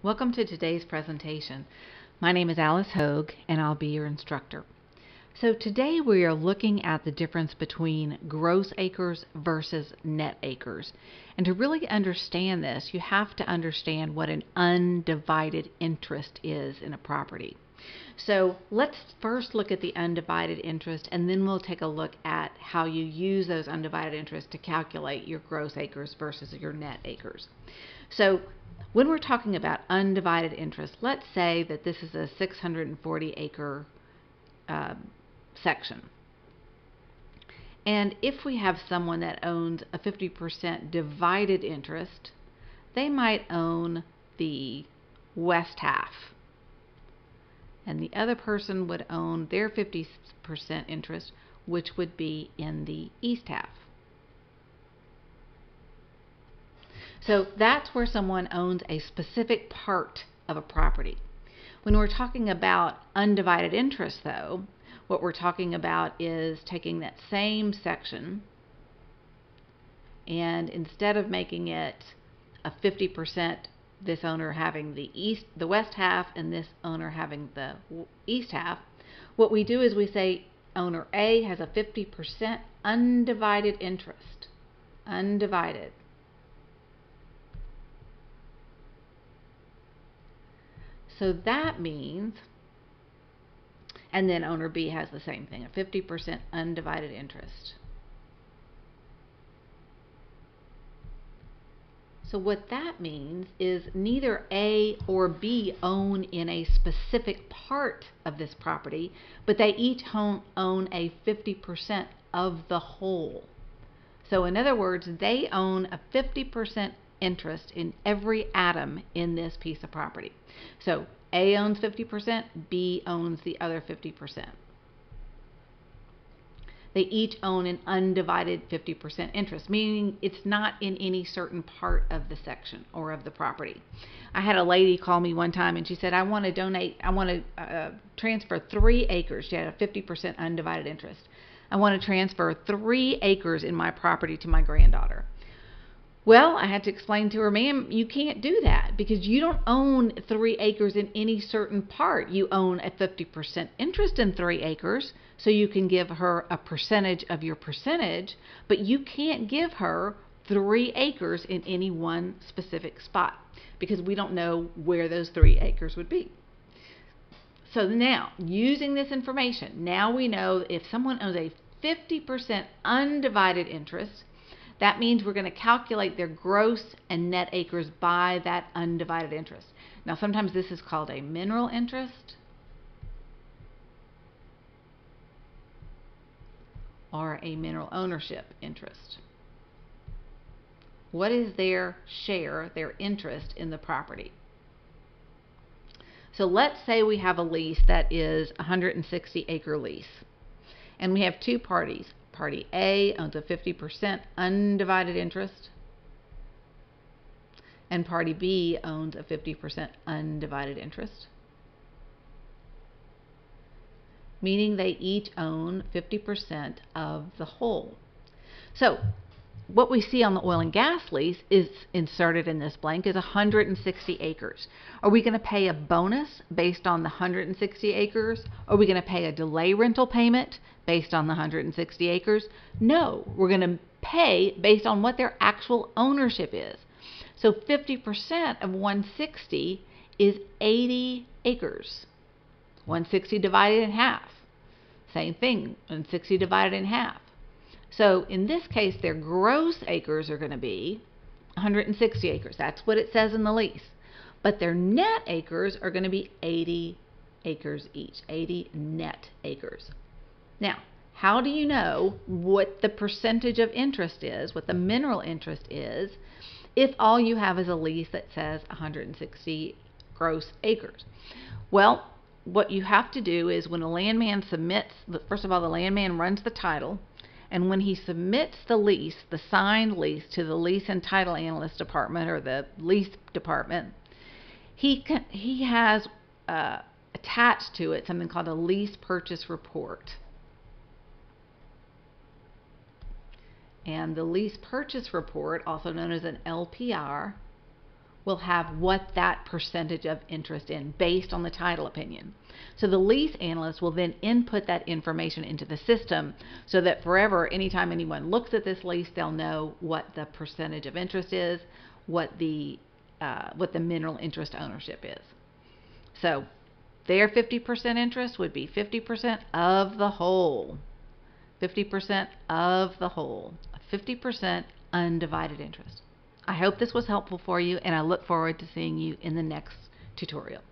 Welcome to today's presentation. My name is Alice Hogue and I'll be your instructor. So today we are looking at the difference between gross acres versus net acres. And to really understand this, you have to understand what an undivided interest is in a property. So let's first look at the undivided interest and then we'll take a look at how you use those undivided interests to calculate your gross acres versus your net acres. So when we're talking about undivided interest, let's say that this is a 640 acre uh, section. And if we have someone that owns a 50% divided interest, they might own the west half. And the other person would own their 50% interest, which would be in the east half. So that's where someone owns a specific part of a property. When we're talking about undivided interest, though, what we're talking about is taking that same section and instead of making it a 50% this owner having the east the west half and this owner having the east half what we do is we say owner A has a 50% undivided interest undivided so that means and then owner B has the same thing, a 50% undivided interest. So what that means is neither A or B own in a specific part of this property, but they each own, own a 50% of the whole. So in other words, they own a 50% interest in every atom in this piece of property. So a owns 50%, B owns the other 50%. They each own an undivided 50% interest, meaning it's not in any certain part of the section or of the property. I had a lady call me one time and she said, I want to donate, I want to uh, transfer three acres. She had a 50% undivided interest. I want to transfer three acres in my property to my granddaughter. Well, I had to explain to her, ma'am, you can't do that because you don't own three acres in any certain part. You own a 50% interest in three acres, so you can give her a percentage of your percentage, but you can't give her three acres in any one specific spot because we don't know where those three acres would be. So now, using this information, now we know if someone owns a 50% undivided interest, that means we're going to calculate their gross and net acres by that undivided interest. Now, sometimes this is called a mineral interest or a mineral ownership interest. What is their share, their interest in the property? So let's say we have a lease that is a 160 acre lease. And we have two parties, Party A owns a 50% undivided interest, and Party B owns a 50% undivided interest, meaning they each own 50% of the whole. So what we see on the oil and gas lease is inserted in this blank is 160 acres. Are we going to pay a bonus based on the 160 acres? Are we going to pay a delay rental payment based on the 160 acres? No, we're going to pay based on what their actual ownership is. So 50% of 160 is 80 acres. 160 divided in half. Same thing, 160 divided in half. So in this case, their gross acres are going to be 160 acres. That's what it says in the lease. But their net acres are going to be 80 acres each, 80 net acres. Now, how do you know what the percentage of interest is, what the mineral interest is, if all you have is a lease that says 160 gross acres? Well, what you have to do is when a landman submits, first of all, the landman runs the title, and when he submits the lease, the signed lease, to the lease and title analyst department or the lease department, he can, he has uh, attached to it something called a lease purchase report. And the lease purchase report, also known as an LPR, will have what that percentage of interest in based on the title opinion. So the lease analyst will then input that information into the system so that forever, anytime anyone looks at this lease, they'll know what the percentage of interest is, what the uh, what the mineral interest ownership is. So their 50% interest would be 50% of the whole. 50% of the whole. 50% undivided interest. I hope this was helpful for you and I look forward to seeing you in the next tutorial.